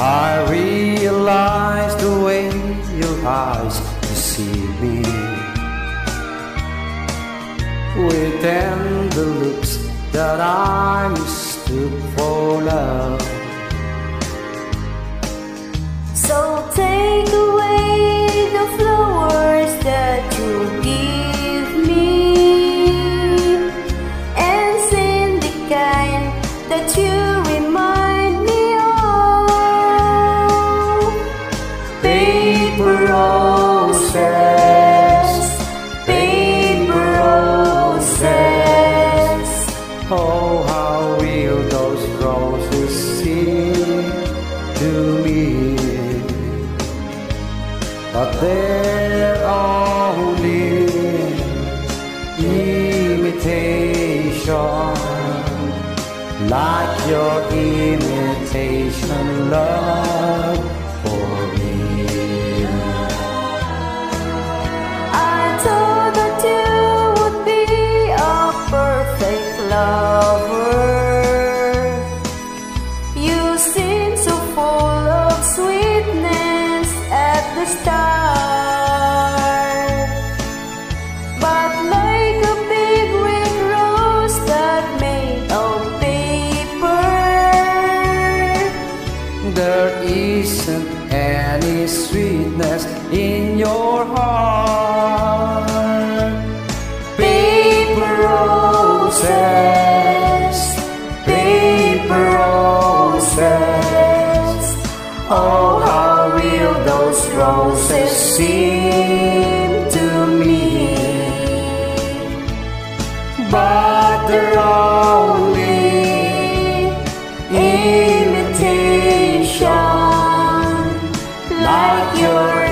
I realize the way your eyes deceive me. With the looks that I mistook for love roses, roses Oh, how those roses seem to me? But they're only imitation Like your imitation love There isn't any sweetness in your heart. Paper roses, those roses seem to me. But they're only imitation like your